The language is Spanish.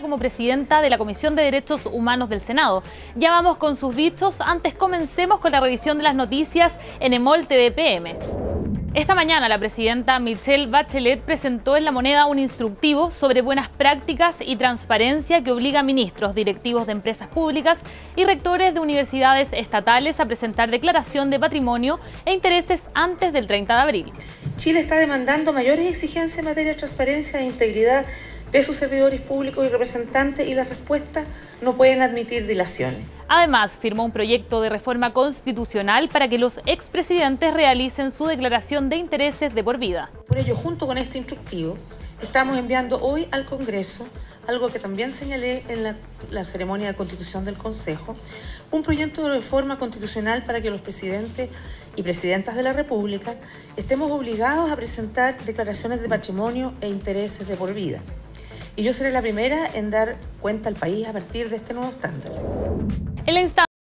Como presidenta de la Comisión de Derechos Humanos del Senado. Ya vamos con sus dichos. Antes comencemos con la revisión de las noticias en Emol TVPM. Esta mañana la presidenta Michelle Bachelet presentó en la moneda un instructivo sobre buenas prácticas y transparencia que obliga a ministros, directivos de empresas públicas y rectores de universidades estatales a presentar declaración de patrimonio e intereses antes del 30 de abril. Chile está demandando mayores exigencias en materia de transparencia e integridad de sus servidores públicos y representantes y las respuestas no pueden admitir dilaciones. Además, firmó un proyecto de reforma constitucional para que los expresidentes realicen su declaración de intereses de por vida. Por ello, junto con este instructivo, estamos enviando hoy al Congreso, algo que también señalé en la, la ceremonia de constitución del Consejo, un proyecto de reforma constitucional para que los presidentes y presidentas de la República estemos obligados a presentar declaraciones de patrimonio e intereses de por vida. Y yo seré la primera en dar cuenta al país a partir de este nuevo estándar.